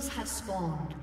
Minions have spawned.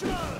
Charge!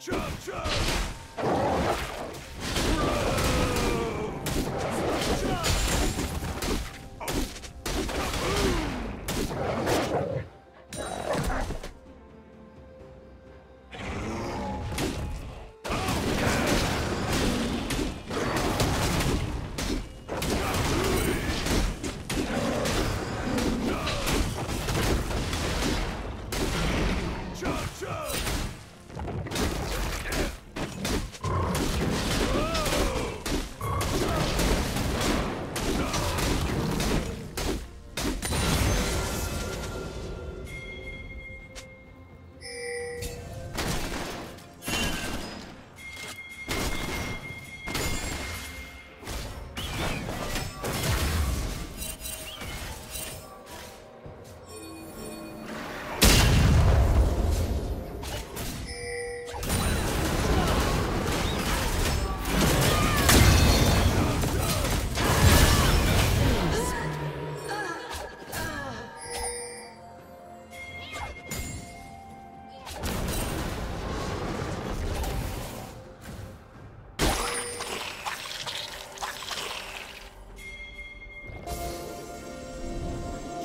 Chop, chop!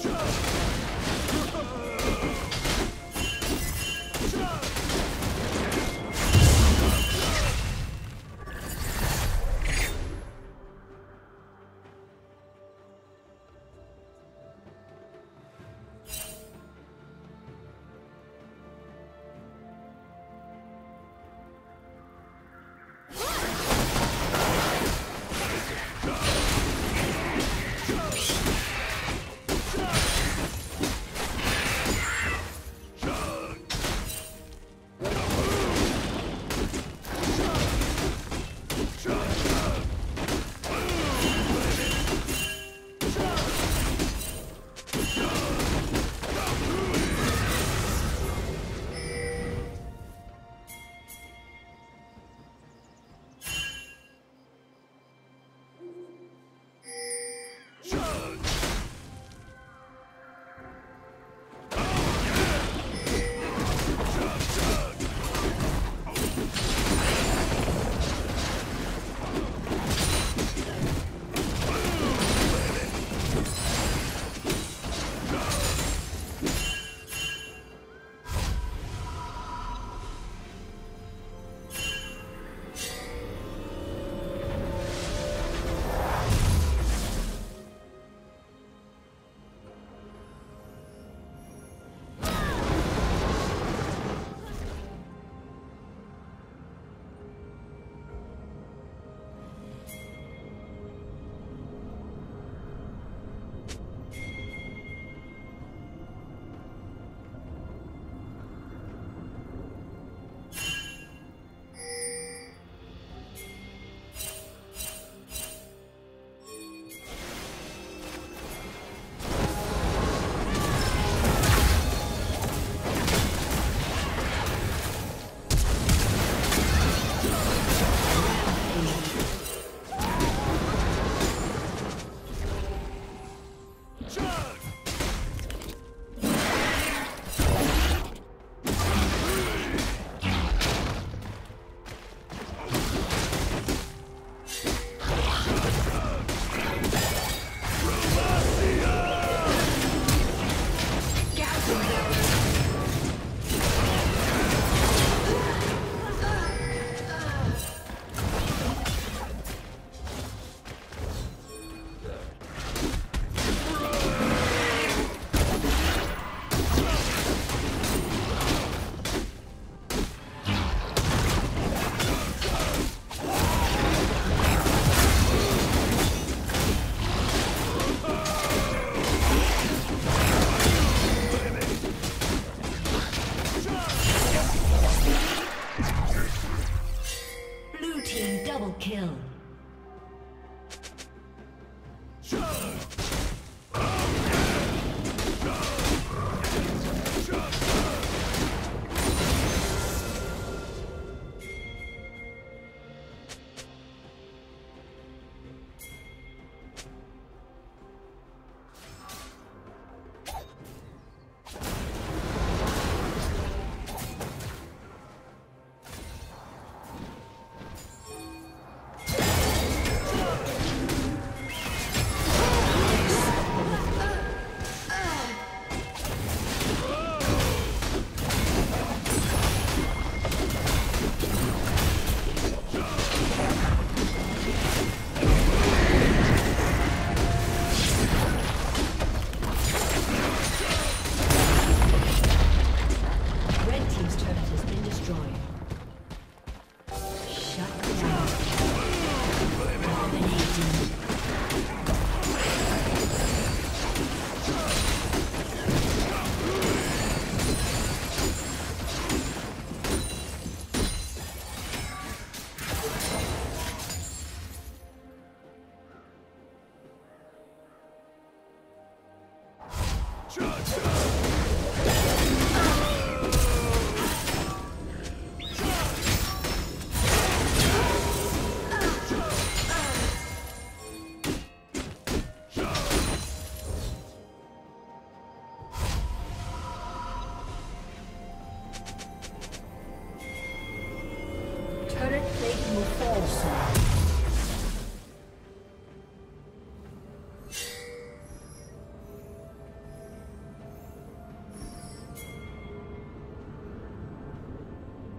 Charge! kill. Wow.